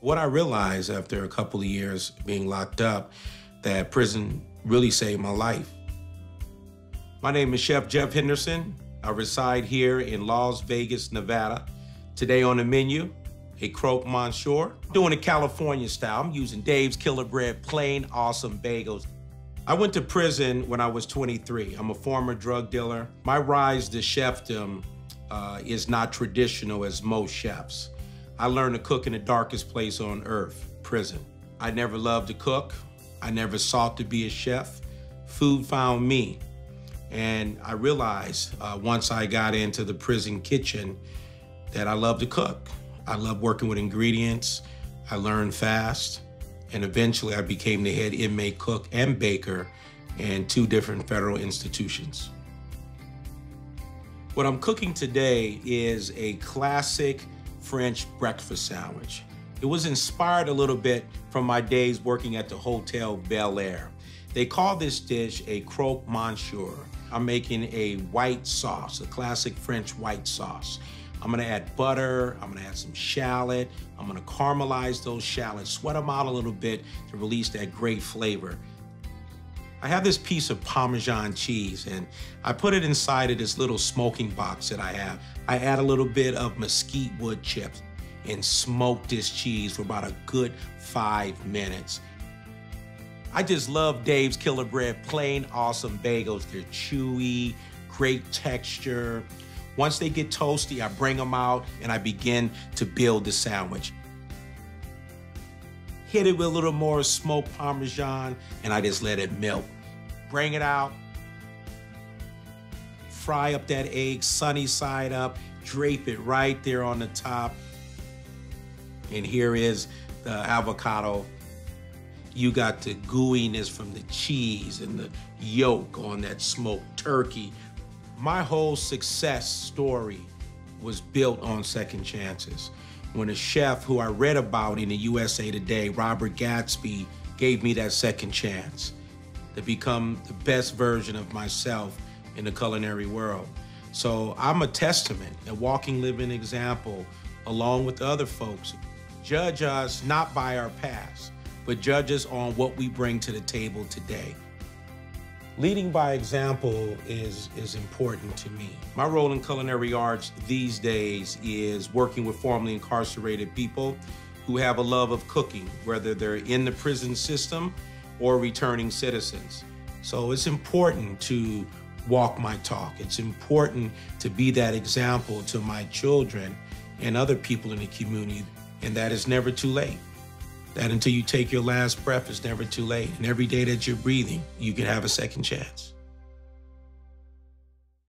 What I realized after a couple of years being locked up, that prison really saved my life. My name is Chef Jeff Henderson. I reside here in Las Vegas, Nevada. Today on the menu, a croque monsieur. Doing a California style. I'm using Dave's Killer Bread plain awesome bagels. I went to prison when I was 23. I'm a former drug dealer. My rise to chefdom uh, is not traditional as most chefs. I learned to cook in the darkest place on earth, prison. I never loved to cook. I never sought to be a chef. Food found me. And I realized uh, once I got into the prison kitchen that I love to cook. I love working with ingredients. I learned fast. And eventually I became the head inmate cook and baker in two different federal institutions. What I'm cooking today is a classic French breakfast sandwich. It was inspired a little bit from my days working at the Hotel Bel Air. They call this dish a croque monsieur. I'm making a white sauce, a classic French white sauce. I'm gonna add butter, I'm gonna add some shallot, I'm gonna caramelize those shallots, sweat them out a little bit to release that great flavor. I have this piece of Parmesan cheese and I put it inside of this little smoking box that I have. I add a little bit of mesquite wood chips and smoke this cheese for about a good five minutes. I just love Dave's Killer Bread plain awesome bagels. They're chewy, great texture. Once they get toasty, I bring them out and I begin to build the sandwich. Hit it with a little more smoked Parmesan and I just let it melt. Bring it out, fry up that egg sunny side up, drape it right there on the top. And here is the avocado you got the gooiness from the cheese and the yolk on that smoked turkey. My whole success story was built on second chances. When a chef who I read about in the USA Today, Robert Gadsby, gave me that second chance to become the best version of myself in the culinary world. So I'm a testament, a walking, living example, along with the other folks. Judge us not by our past, but judge us on what we bring to the table today. Leading by example is, is important to me. My role in culinary arts these days is working with formerly incarcerated people who have a love of cooking, whether they're in the prison system or returning citizens. So it's important to walk my talk. It's important to be that example to my children and other people in the community, and that is never too late that until you take your last breath, it's never too late. And every day that you're breathing, you can have a second chance.